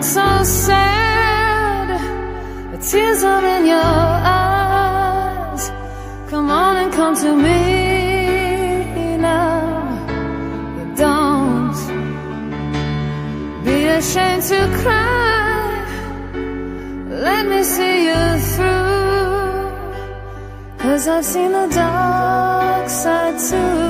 look so sad. The tears are in your eyes. Come on and come to me now. Don't be ashamed to cry. Let me see you through. Cause I've seen the dark side too.